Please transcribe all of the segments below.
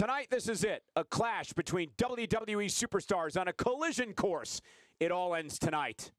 Tonight, this is it a clash between WWE superstars on a collision course. It all ends tonight.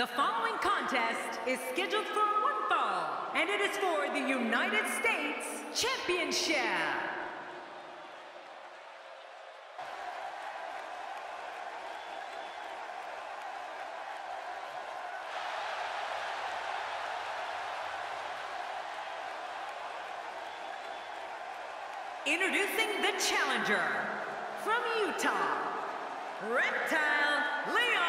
The following contest is scheduled for one fall, and it is for the United States Championship. Introducing the challenger from Utah, Reptile Leon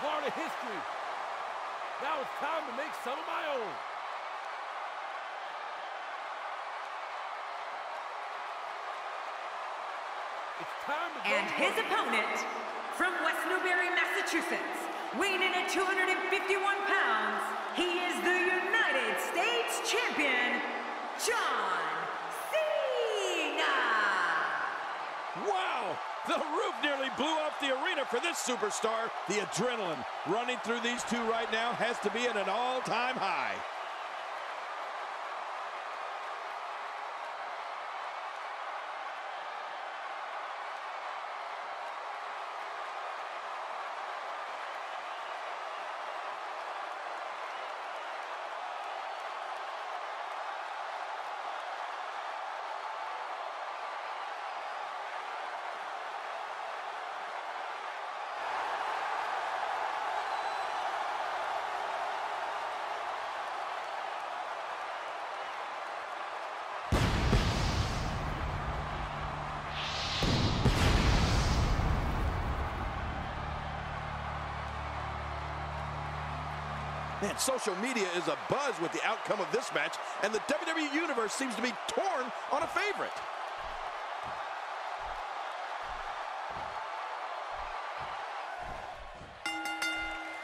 part of history. Now it's time to make some of my own. It's time to And his opponent from West Newbury, Massachusetts, weighing in at 251 pounds, he is the United States Champion, John Cena! Wow! The roof nearly blew off the arena for this superstar. The adrenaline running through these two right now has to be at an all-time high. Man, social media is a buzz with the outcome of this match, and the WWE Universe seems to be torn on a favorite.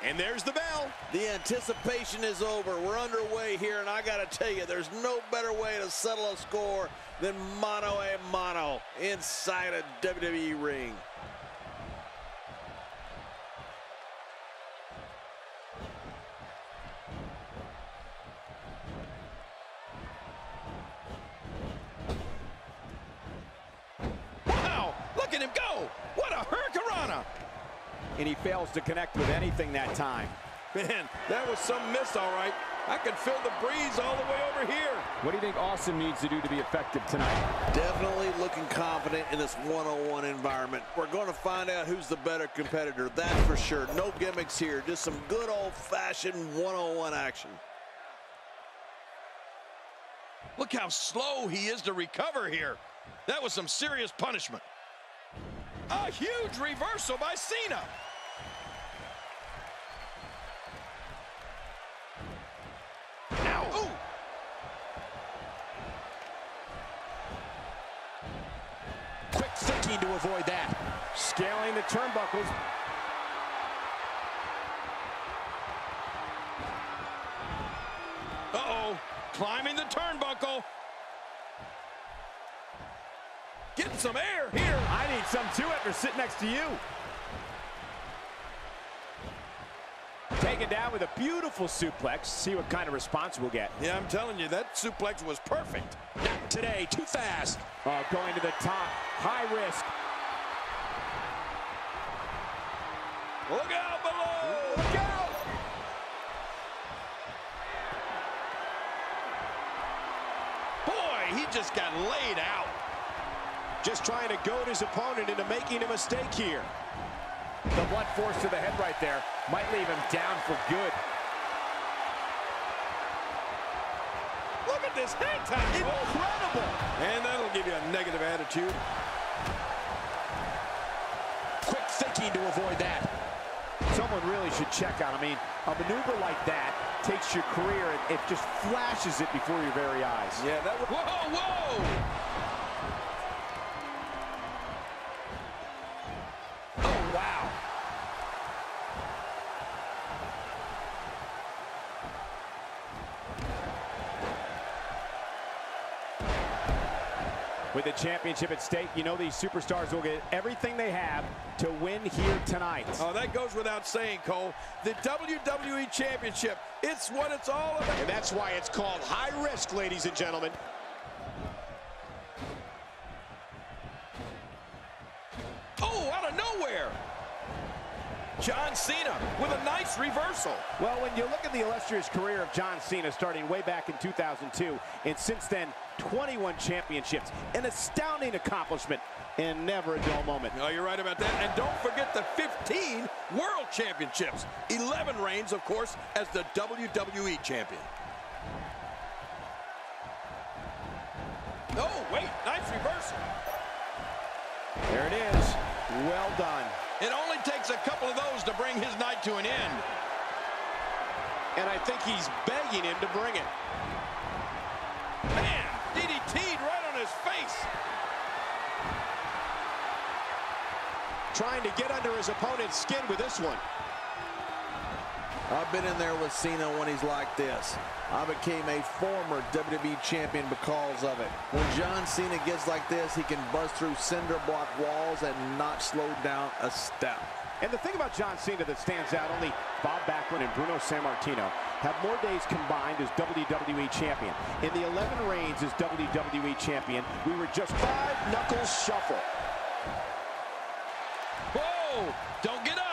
And there's the bell. The anticipation is over. We're underway here, and I got to tell you, there's no better way to settle a score than mano a mano inside a WWE ring. Wow, look at him go. What a hurricanrana. And he fails to connect with anything that time. Man, that was some miss, all right. I can feel the breeze all the way over here. What do you think Austin needs to do to be effective tonight? Definitely looking confident in this one-on-one environment. We're going to find out who's the better competitor, that's for sure. No gimmicks here, just some good old-fashioned one-on-one action. Look how slow he is to recover here. That was some serious punishment. A huge reversal by Cena. To avoid that. Scaling the turnbuckles. Uh-oh. Climbing the turnbuckle. Getting some air here. I need some too after sitting next to you. Taken down with a beautiful suplex. See what kind of response we'll get. Yeah, I'm telling you, that suplex was perfect. Not today, too fast. Oh, going to the top, high risk. Look out below. Look out! Boy, he just got laid out. Just trying to goad his opponent into making a mistake here. The blunt force to the head right there might leave him down for good. Look at this hang time. Incredible! And that'll give you a negative attitude. Quick thinking to avoid that. Someone really should check on. I mean, a maneuver like that takes your career and it just flashes it before your very eyes. Yeah, that was... Whoa, whoa! With the championship at stake, you know these superstars will get everything they have to win here tonight. Oh, that goes without saying, Cole. The WWE Championship, it's what it's all about. And that's why it's called high risk, ladies and gentlemen. Oh, out of nowhere. John Cena with a nice reversal. Well, when you look at the illustrious career of John Cena starting way back in 2002, and since then, 21 championships, an astounding accomplishment, and never a dull moment. Oh, you're right about that. And don't forget the 15 World Championships. 11 reigns, of course, as the WWE Champion. Oh, wait, nice reversal. There it is. Well done. It only takes a couple of those to bring his night to an end. And I think he's begging him to bring it. Man, DDT'd right on his face. Trying to get under his opponent's skin with this one. I've been in there with Cena when he's like this. I became a former WWE champion because of it. When John Cena gets like this, he can bust through cinder block walls and not slow down a step. And the thing about John Cena that stands out, only Bob Backlund and Bruno Sammartino have more days combined as WWE champion. In the 11 reigns as WWE champion, we were just five knuckles shuffle. Whoa, don't get up.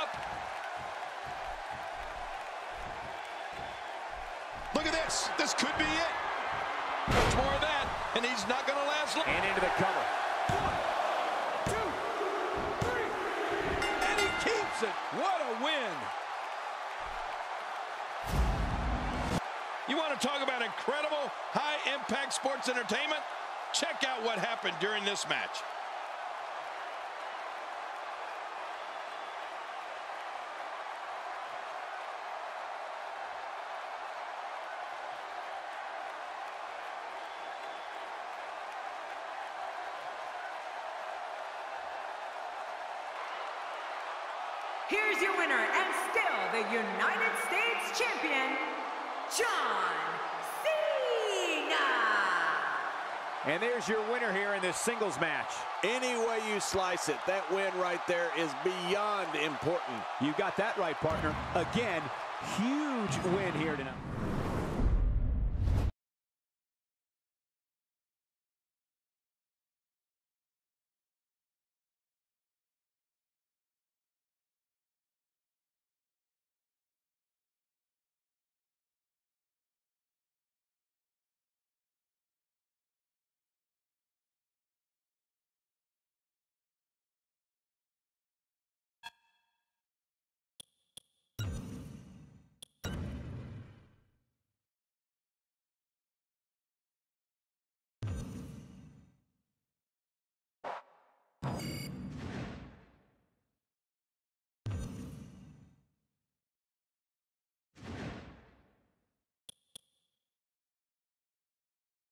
This. Could be it. Much more of that, and he's not going to last long. And into the cover. And he keeps it. What a win. You want to talk about incredible high-impact sports entertainment? Check out what happened during this match. Here's your winner and still the United States Champion, John Cena! And there's your winner here in this singles match. Any way you slice it, that win right there is beyond important. You got that right, partner. Again, huge win here tonight.